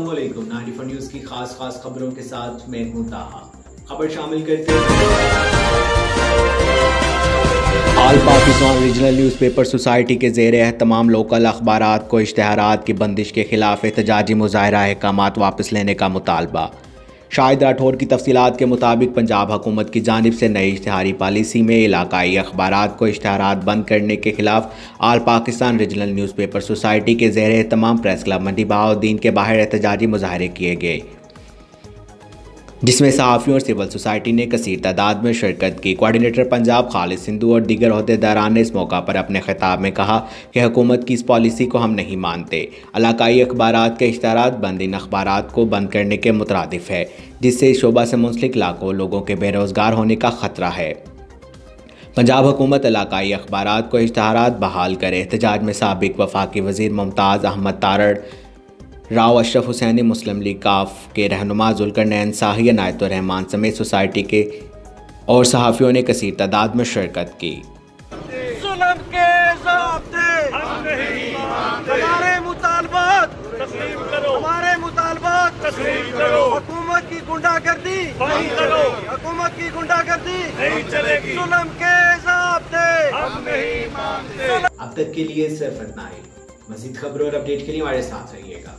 वालेकुम ninety four news की खास खास खबरों के साथ मैं हूँ ताहा खबर शामिल करते all Pakistan regional newspaper society के जेर तमाम लोकल अखबार को इश्तहार की बंदिश के खिलाफ एहतजाजी मुजाहरा अहकाम वापस लेने का मुतालबा। शाहिद राठौर की तफसीत के मुताबिक पंजाब हुकूमत की जानब से नई इश्तहारी पॉलिसी में इलाकई अखबार को इश्तहार बंद करने के खिलाफ all Pakistan regional news paper society के जेर तमाम प्रेस क्लब मंडी बहाउद्दीन के बाहर एहतजाजी मुजाहरे किए गए। जिसमें सहाफ़ियों और सिविल सोसाइटी ने कसर तादाद में शिरकत की। कोऑर्डिनेटर पंजाब खालिद सिंधु और दीगर अहदेदारान ने इस मौका पर अपने खिताब में कहा कि हुकूमत की इस पॉलिसी को हम नहीं मानते। इलाकाई अखबार के इश्तार बंद इन अखबार को बंद करने के मुतरदफ है, जिससे शोबा से मुंसलिक लाखों लोगों के बेरोज़गार होने का ख़तरा है। पंजाब हुकूमत इलाकाई अखबार को इश्तहार बहाल करे एहतजाज में सबक वफाकी वज़ीर मुमताज़ अहमद तारड़ राव अशरफ हुसैनी मुस्लिम लीग काफ के रहनुमा जुलकर नैन शाही रहमान समेत सोसाइटी के और सहाफ़ियों ने कसर तादाद में शिरकत की। हमारे मुतालबात। हुकूमत की गुंडागर्दी। हुकूमत की गुंडागर्दी। नहीं चलेगी जुल्म के हम नहीं मानते अब तक के लिए सिर्फ़ इतना ही। मजीद खबरों और अपडेट के लिए हमारे साथ रहिएगा।